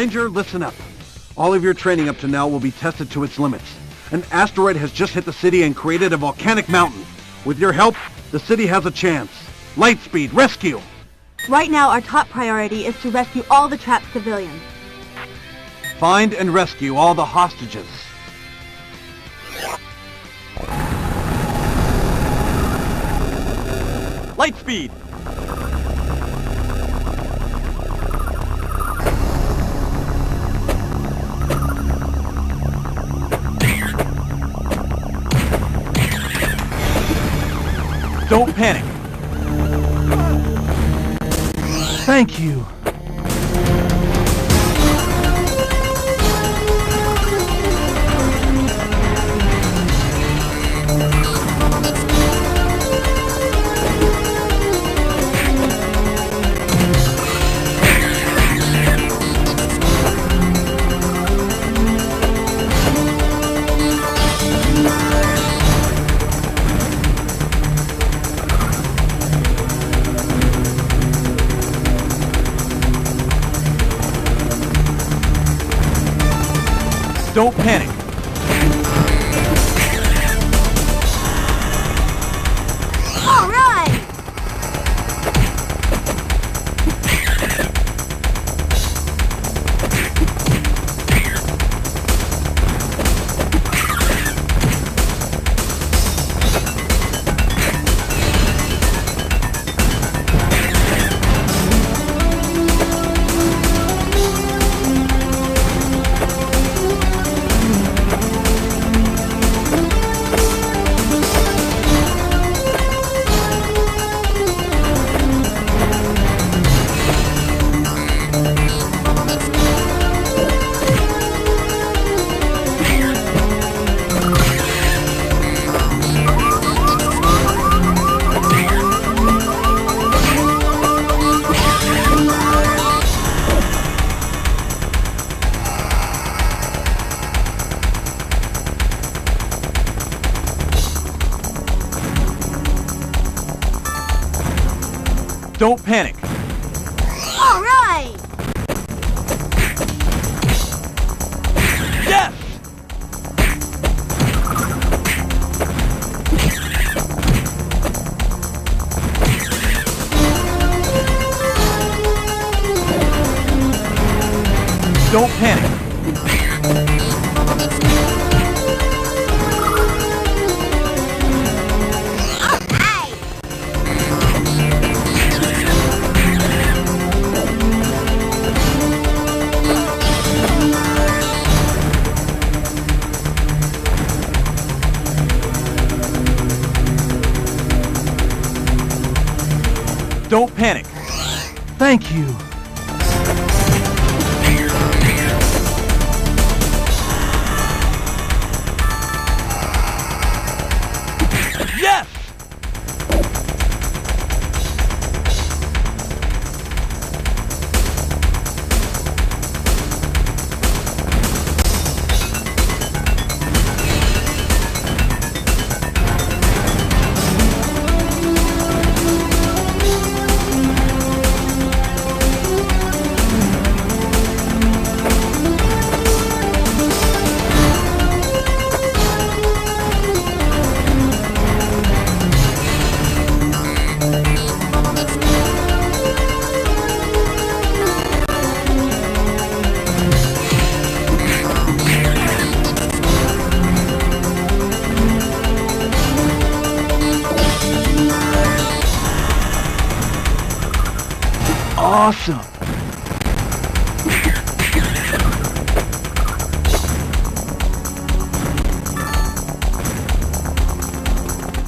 Ranger, listen up. All of your training up to now will be tested to its limits. An asteroid has just hit the city and created a volcanic mountain. With your help, the city has a chance. Lightspeed, rescue! Right now, our top priority is to rescue all the trapped civilians. Find and rescue all the hostages. Lightspeed! Don't panic. Thank you. Don't panic. Don't panic. Thank you.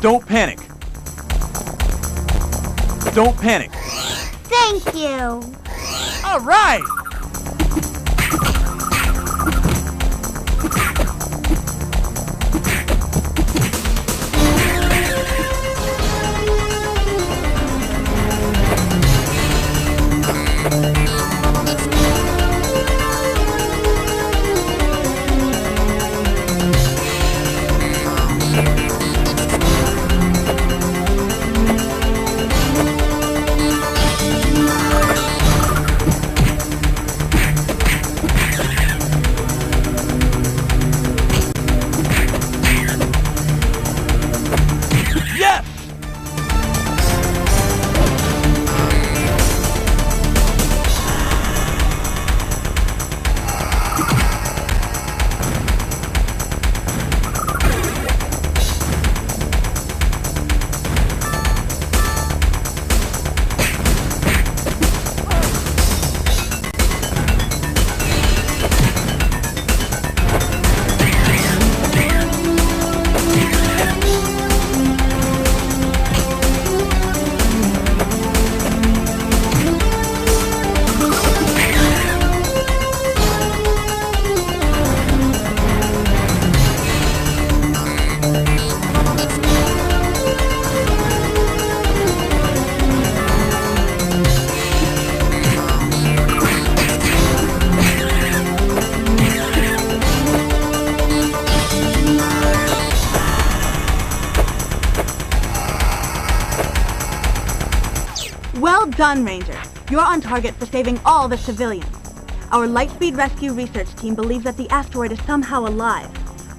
Don't panic. Don't panic. Thank you! All right! Ranger. You're on target for saving all the civilians. Our Lightspeed Rescue research team believes that the asteroid is somehow alive.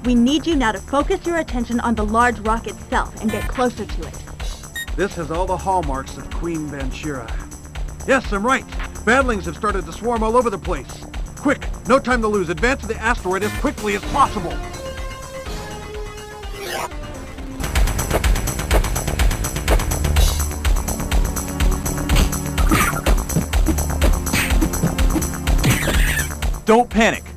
We need you now to focus your attention on the large rock itself and get closer to it. This has all the hallmarks of Queen Bansheera. Yes, I'm right. Batlings have started to swarm all over the place. Quick, no time to lose. Advance to the asteroid as quickly as possible. Don't panic.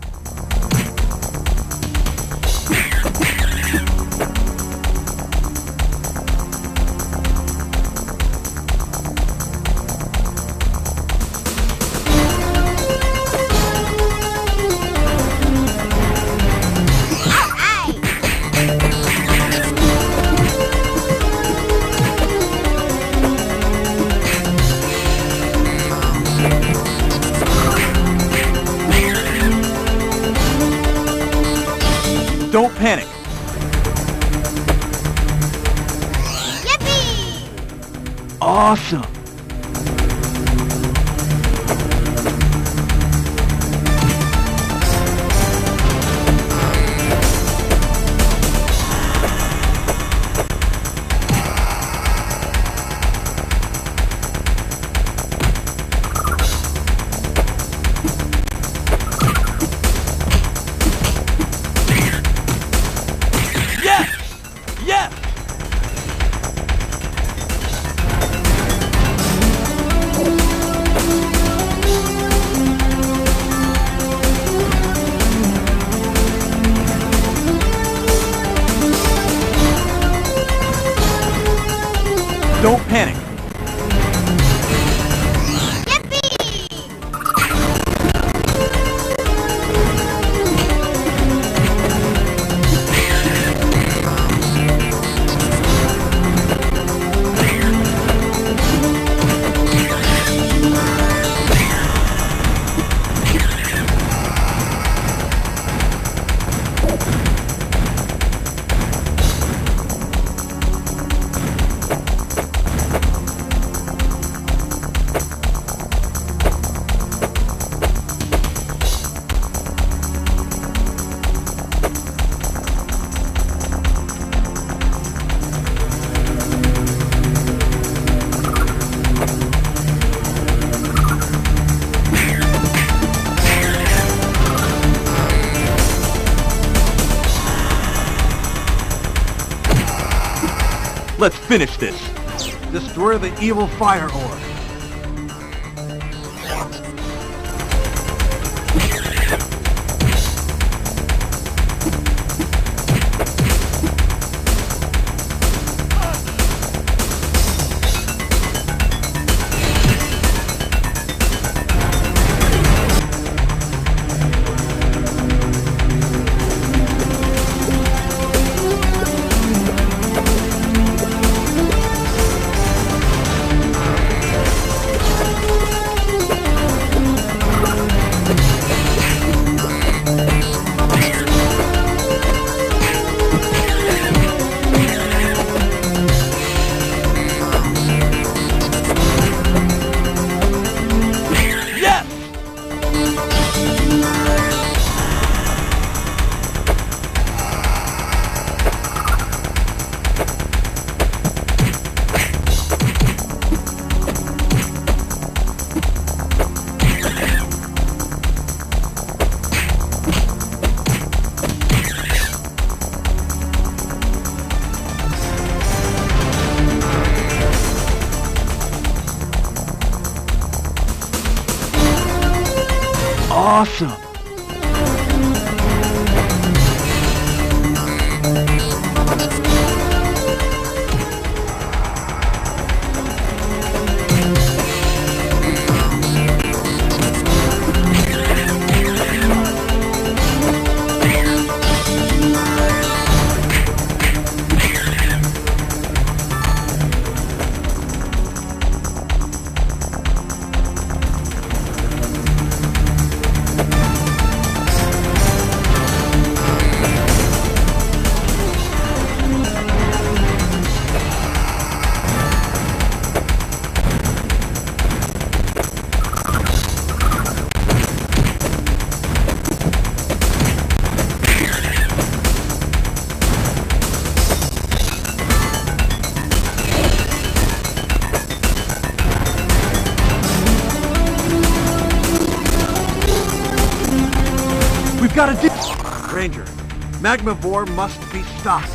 Don't panic. Yippee! Awesome. Finish this. Destroy the evil fire ore. Magmavore must be stopped.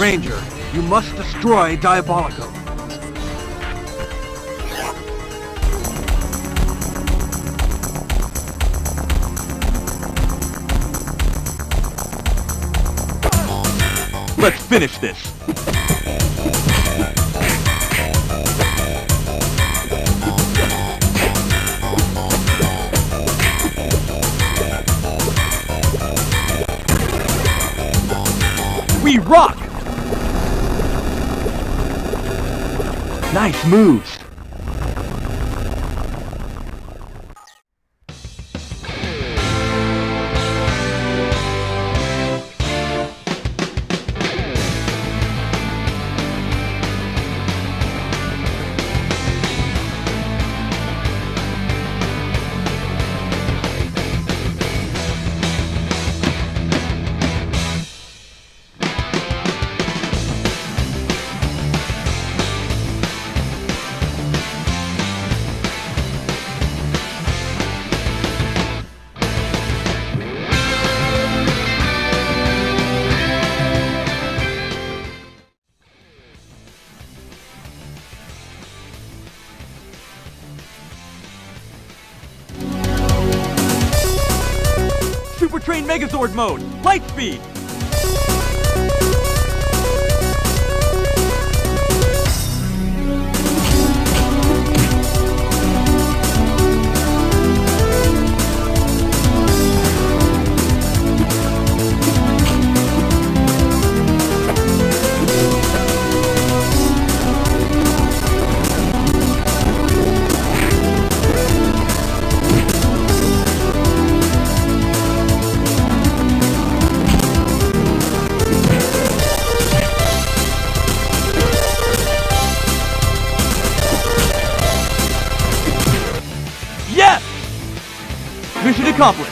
Ranger, you must destroy Diabolico. Let's finish this. We rock! Nice moves. Megazord mode! Light speed! Accomplished!